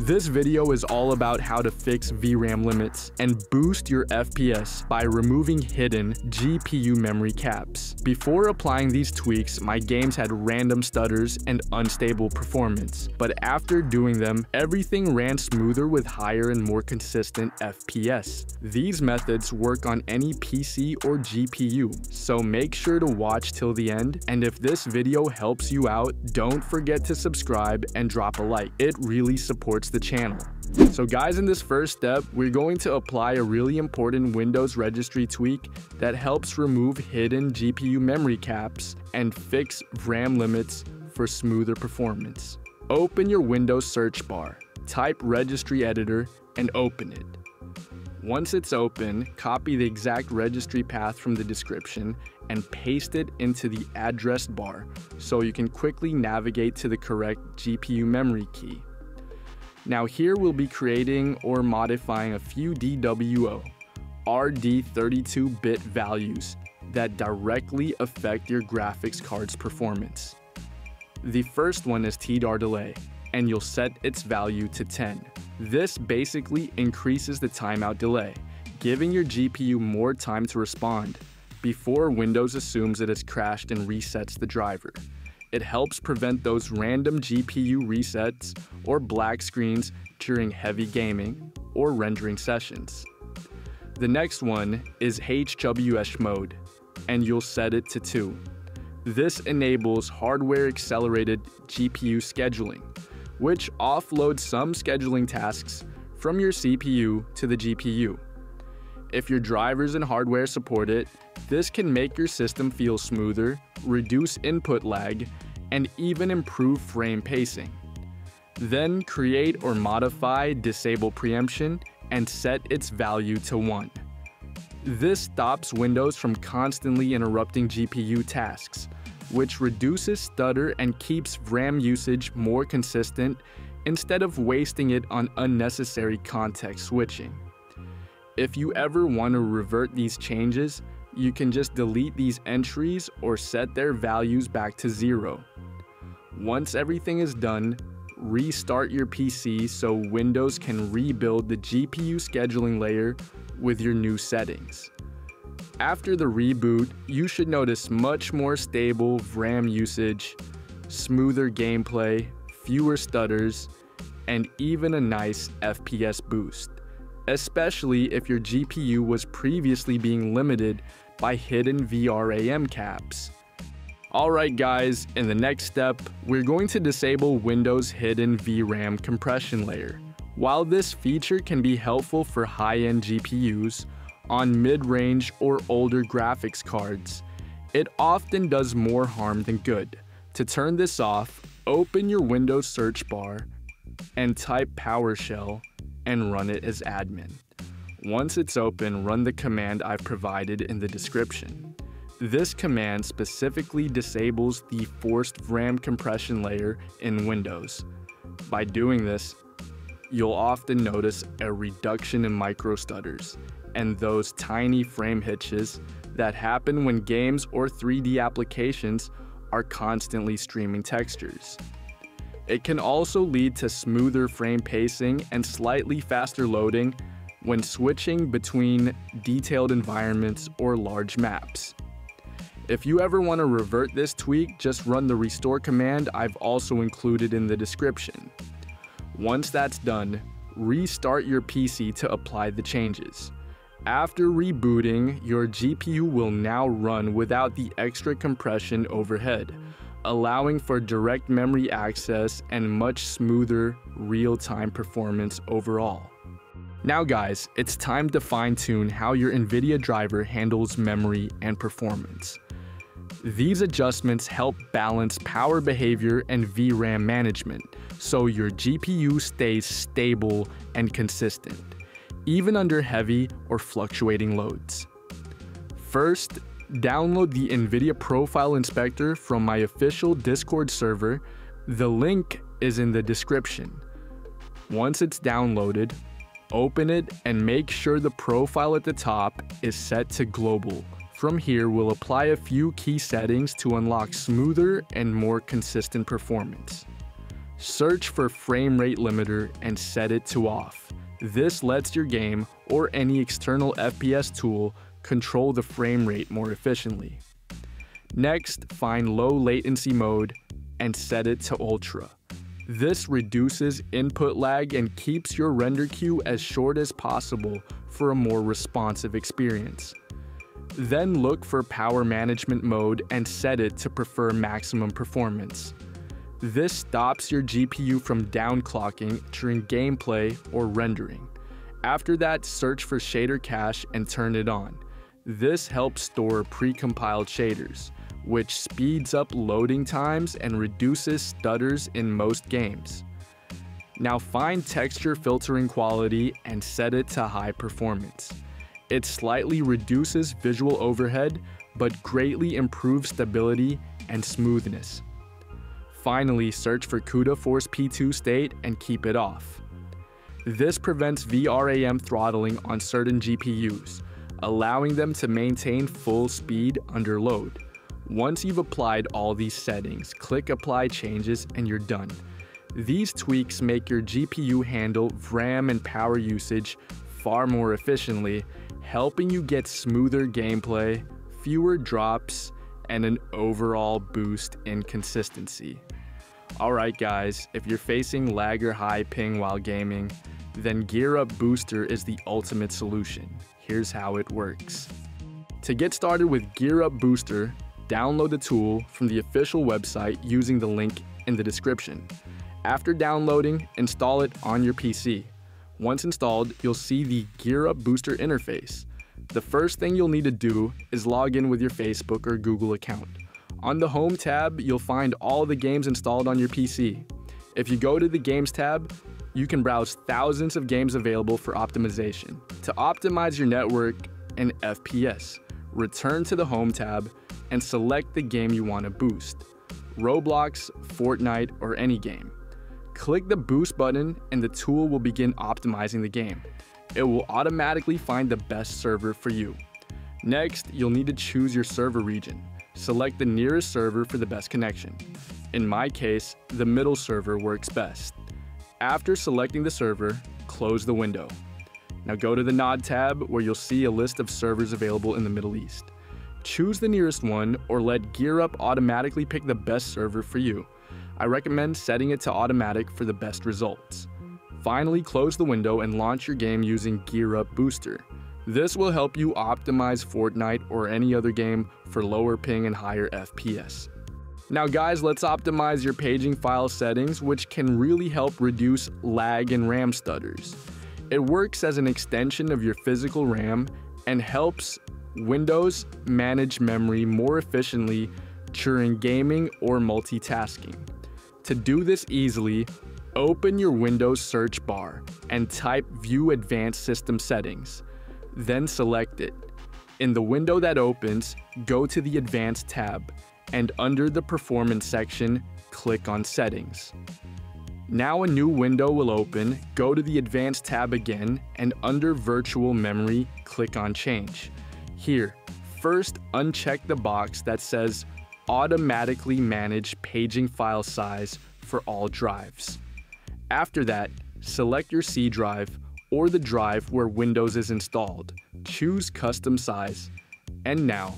This video is all about how to fix VRAM limits and boost your FPS by removing hidden GPU memory caps. Before applying these tweaks, my games had random stutters and unstable performance, but after doing them, everything ran smoother with higher and more consistent FPS. These methods work on any PC or GPU, so make sure to watch till the end, and if this video helps you out, don't forget to subscribe and drop a like. It really supports the channel. So guys, in this first step, we're going to apply a really important Windows registry tweak that helps remove hidden GPU memory caps and fix VRAM limits for smoother performance. Open your Windows search bar, type registry editor, and open it. Once it's open, copy the exact registry path from the description and paste it into the address bar so you can quickly navigate to the correct GPU memory key. Now here we'll be creating or modifying a few DWORD 32-bit values that directly affect your graphics card's performance. The first one is TDR delay, and you'll set its value to 10. This basically increases the timeout delay, giving your GPU more time to respond before Windows assumes it has crashed and resets the driver. It helps prevent those random GPU resets or black screens during heavy gaming or rendering sessions. The next one is HWS mode, and you'll set it to 2. This enables hardware accelerated GPU scheduling, which offloads some scheduling tasks from your CPU to the GPU. If your drivers and hardware support it, this can make your system feel smoother, reduce input lag, and even improve frame pacing. Then create or modify disable preemption and set its value to 1. This stops Windows from constantly interrupting GPU tasks, which reduces stutter and keeps RAM usage more consistent instead of wasting it on unnecessary context switching. If you ever want to revert these changes, you can just delete these entries or set their values back to zero. Once everything is done, restart your PC so Windows can rebuild the GPU scheduling layer with your new settings. After the reboot, you should notice much more stable RAM usage, smoother gameplay, fewer stutters, and even a nice FPS boost, especially if your GPU was previously being limited by hidden VRAM caps. Alright guys, in the next step, we're going to disable Windows hidden VRAM compression layer. While this feature can be helpful for high-end GPUs, on mid-range or older graphics cards, it often does more harm than good. To turn this off, open your Windows search bar and type PowerShell and run it as admin. Once it's open, run the command I've provided in the description. This command specifically disables the forced RAM compression layer in Windows. By doing this, you'll often notice a reduction in micro stutters and those tiny frame hitches that happen when games or 3D applications are constantly streaming textures. It can also lead to smoother frame pacing and slightly faster loading when switching between detailed environments or large maps. If you ever want to revert this tweak, just run the restore command I've also included in the description. Once that's done, restart your PC to apply the changes. After rebooting, your GPU will now run without the extra compression overhead, allowing for direct memory access and much smoother real-time performance overall. Now guys, it's time to fine-tune how your NVIDIA driver handles memory and performance. These adjustments help balance power behavior and VRAM management, so your GPU stays stable and consistent, even under heavy or fluctuating loads. First, download the NVIDIA Profile Inspector from my official Discord server. The link is in the description. Once it's downloaded, open it and make sure the profile at the top is set to global from here, we'll apply a few key settings to unlock smoother and more consistent performance. Search for frame rate limiter and set it to off. This lets your game or any external FPS tool control the frame rate more efficiently. Next, find low latency mode and set it to ultra. This reduces input lag and keeps your render queue as short as possible for a more responsive experience. Then look for power management mode and set it to prefer maximum performance. This stops your GPU from downclocking during gameplay or rendering. After that, search for shader cache and turn it on. This helps store pre-compiled shaders which speeds up loading times and reduces stutters in most games. Now find texture filtering quality and set it to high performance. It slightly reduces visual overhead, but greatly improves stability and smoothness. Finally, search for CUDA Force P2 state and keep it off. This prevents VRAM throttling on certain GPUs, allowing them to maintain full speed under load. Once you've applied all these settings, click Apply Changes and you're done. These tweaks make your GPU handle RAM and power usage far more efficiently, helping you get smoother gameplay, fewer drops, and an overall boost in consistency. Alright guys, if you're facing lag or high ping while gaming, then Gear Up Booster is the ultimate solution. Here's how it works. To get started with Gear Up Booster, download the tool from the official website using the link in the description. After downloading, install it on your PC. Once installed, you'll see the Gear Up Booster interface. The first thing you'll need to do is log in with your Facebook or Google account. On the Home tab, you'll find all the games installed on your PC. If you go to the Games tab, you can browse thousands of games available for optimization. To optimize your network and FPS, return to the Home tab and select the game you want to boost Roblox, Fortnite, or any game. Click the boost button and the tool will begin optimizing the game. It will automatically find the best server for you. Next, you'll need to choose your server region. Select the nearest server for the best connection. In my case, the middle server works best. After selecting the server, close the window. Now go to the Node tab where you'll see a list of servers available in the Middle East. Choose the nearest one or let GearUp automatically pick the best server for you. I recommend setting it to automatic for the best results. Finally, close the window and launch your game using GearUp Booster. This will help you optimize Fortnite or any other game for lower ping and higher FPS. Now guys, let's optimize your paging file settings, which can really help reduce lag and RAM stutters. It works as an extension of your physical RAM and helps Windows manage memory more efficiently during gaming or multitasking. To do this easily, open your Windows search bar and type View Advanced System Settings. Then select it. In the window that opens, go to the Advanced tab, and under the Performance section, click on Settings. Now a new window will open, go to the Advanced tab again, and under Virtual Memory, click on Change. Here, first uncheck the box that says automatically manage paging file size for all drives. After that, select your C drive or the drive where Windows is installed. Choose custom size. And now,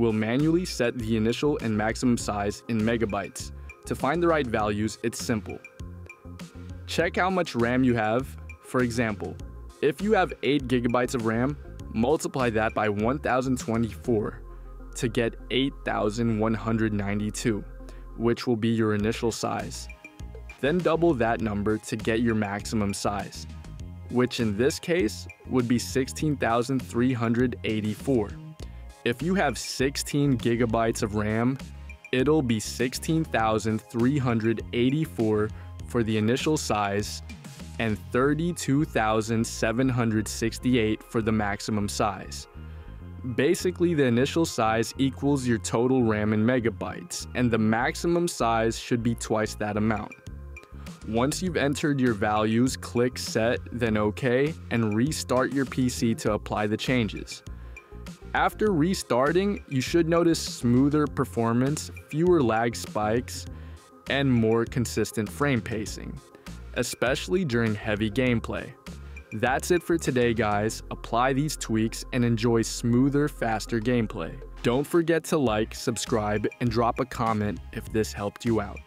we'll manually set the initial and maximum size in megabytes. To find the right values, it's simple. Check how much RAM you have. For example, if you have 8 gigabytes of RAM, Multiply that by 1024 to get 8192, which will be your initial size. Then double that number to get your maximum size, which in this case would be 16,384. If you have 16 gigabytes of RAM, it'll be 16,384 for the initial size and 32,768 for the maximum size. Basically, the initial size equals your total RAM in megabytes, and the maximum size should be twice that amount. Once you've entered your values, click Set, then OK, and restart your PC to apply the changes. After restarting, you should notice smoother performance, fewer lag spikes, and more consistent frame pacing, especially during heavy gameplay. That's it for today guys, apply these tweaks and enjoy smoother, faster gameplay. Don't forget to like, subscribe, and drop a comment if this helped you out.